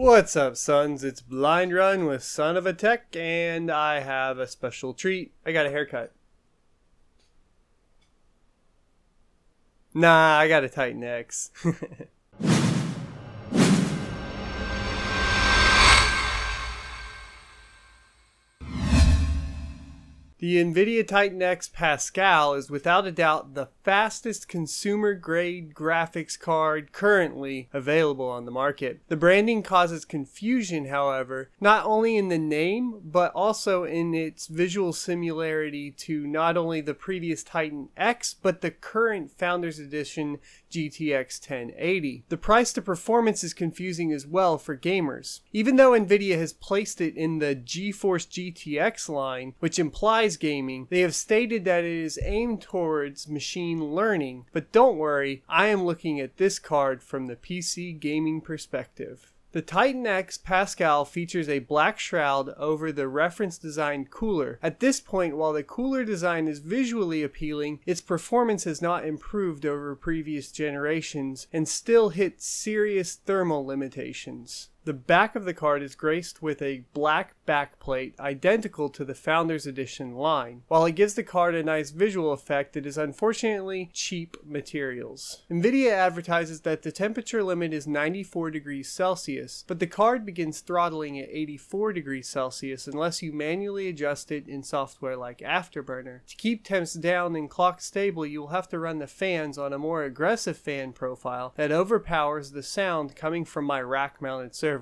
What's up, sons? It's Blind Run with Son of a Tech, and I have a special treat. I got a haircut. Nah, I got a Titan X. The NVIDIA Titan X Pascal is without a doubt the fastest consumer grade graphics card currently available on the market. The branding causes confusion, however, not only in the name, but also in its visual similarity to not only the previous Titan X, but the current Founders Edition GTX 1080. The price to performance is confusing as well for gamers. Even though NVIDIA has placed it in the GeForce GTX line, which implies gaming, they have stated that it is aimed towards machine learning. But don't worry, I am looking at this card from the PC gaming perspective. The Titan X Pascal features a black shroud over the reference designed cooler. At this point, while the cooler design is visually appealing, its performance has not improved over previous generations and still hits serious thermal limitations. The back of the card is graced with a black backplate identical to the Founders Edition line. While it gives the card a nice visual effect, it is unfortunately cheap materials. Nvidia advertises that the temperature limit is 94 degrees Celsius, but the card begins throttling at 84 degrees Celsius unless you manually adjust it in software like Afterburner. To keep temps down and clock stable, you will have to run the fans on a more aggressive fan profile that overpowers the sound coming from my rack mounted server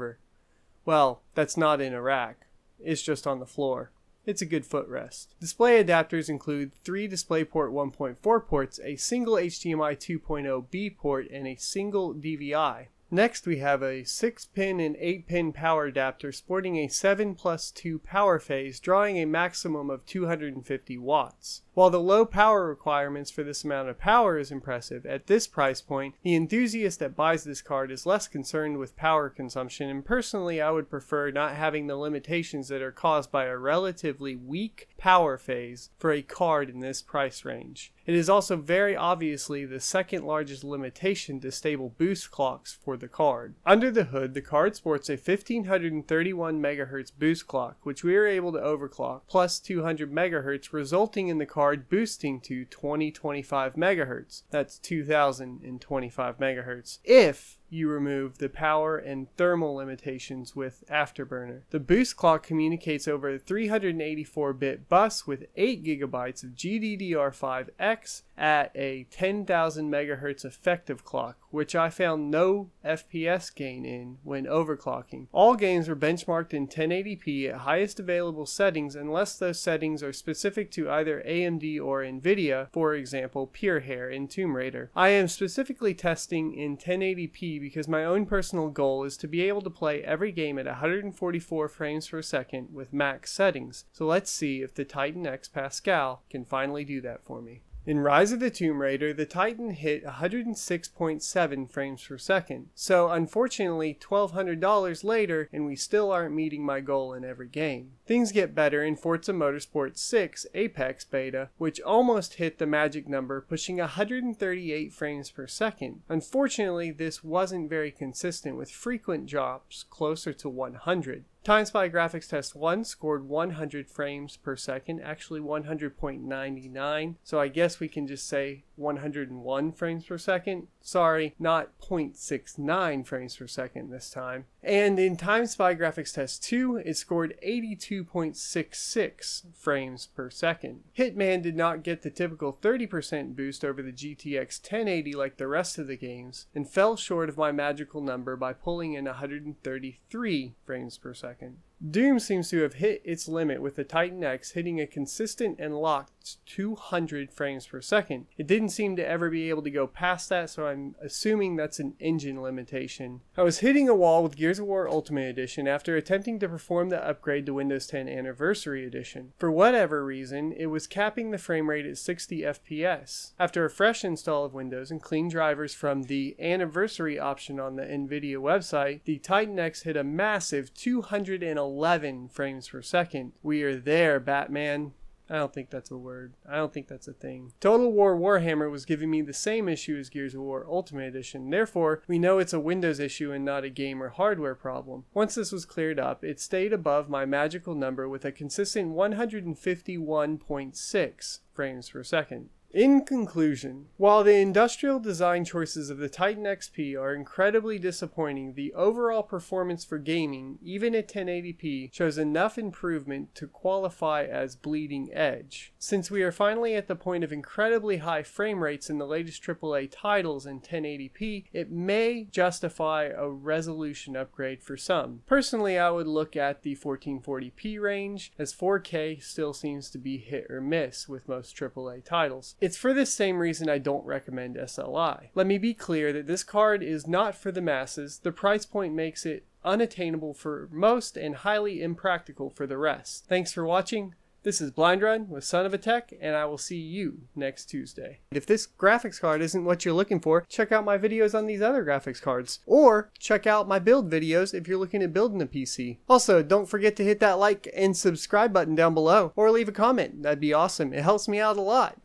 Well, that's not in a rack. It's just on the floor. It's a good footrest. Display adapters include three DisplayPort 1.4 ports, a single HDMI 2.0B port, and a single DVI. Next we have a 6-pin and 8-pin power adapter sporting a 7 plus 2 power phase drawing a maximum of 250 watts. While the low power requirements for this amount of power is impressive, at this price point, the enthusiast that buys this card is less concerned with power consumption, and personally I would prefer not having the limitations that are caused by a relatively weak power phase for a card in this price range. It is also very obviously the second largest limitation to stable boost clocks for the card. Under the hood, the card sports a 1531 MHz boost clock, which we are able to overclock, plus 200 MHz, resulting in the card boosting to 2025 megahertz. That's 2025 megahertz. If you remove the power and thermal limitations with Afterburner. The boost clock communicates over a 384-bit bus with 8 gigabytes of GDDR5X at a 10,000 megahertz effective clock, which I found no FPS gain in when overclocking. All games were benchmarked in 1080p at highest available settings unless those settings are specific to either AMD or Nvidia, for example, Pure Hair in Tomb Raider. I am specifically testing in 1080p because my own personal goal is to be able to play every game at 144 frames per second with max settings. So let's see if the Titan X Pascal can finally do that for me. In Rise of the Tomb Raider, the Titan hit 106.7 frames per second. So unfortunately, $1,200 later, and we still aren't meeting my goal in every game. Things get better in Forza Motorsport 6 Apex beta, which almost hit the magic number, pushing 138 frames per second. Unfortunately, this wasn't very consistent with frequent drops closer to 100. TimeSpy Graphics Test 1 scored 100 frames per second, actually 100.99. So I guess we can just say 101 frames per second. Sorry, not 0.69 frames per second this time. And in TimeSpy Graphics Test 2, it scored 82.66 frames per second. Hitman did not get the typical 30% boost over the GTX 1080 like the rest of the games, and fell short of my magical number by pulling in 133 frames per second. Doom seems to have hit its limit with the Titan X hitting a consistent and locked 200 frames per second. It didn't seem to ever be able to go past that, so I'm assuming that's an engine limitation. I was hitting a wall with Gears of War Ultimate Edition after attempting to perform the upgrade to Windows 10 Anniversary Edition. For whatever reason, it was capping the frame rate at 60 FPS. After a fresh install of Windows and clean drivers from the Anniversary option on the NVIDIA website, the Titan X hit a massive 211 11 frames per second. We are there, Batman. I don't think that's a word. I don't think that's a thing. Total War Warhammer was giving me the same issue as Gears of War Ultimate Edition. Therefore, we know it's a Windows issue and not a game or hardware problem. Once this was cleared up, it stayed above my magical number with a consistent 151.6 frames per second. In conclusion, while the industrial design choices of the Titan XP are incredibly disappointing, the overall performance for gaming, even at 1080p, shows enough improvement to qualify as bleeding edge. Since we are finally at the point of incredibly high frame rates in the latest AAA titles in 1080p, it may justify a resolution upgrade for some. Personally, I would look at the 1440p range, as 4K still seems to be hit or miss with most AAA titles. It's for this same reason I don't recommend SLI. Let me be clear that this card is not for the masses. The price point makes it unattainable for most and highly impractical for the rest. Thanks for watching. This is Blind Run with Son of a Tech, and I will see you next Tuesday. If this graphics card isn't what you're looking for, check out my videos on these other graphics cards. Or check out my build videos if you're looking at building a PC. Also, don't forget to hit that like and subscribe button down below, or leave a comment. That'd be awesome. It helps me out a lot.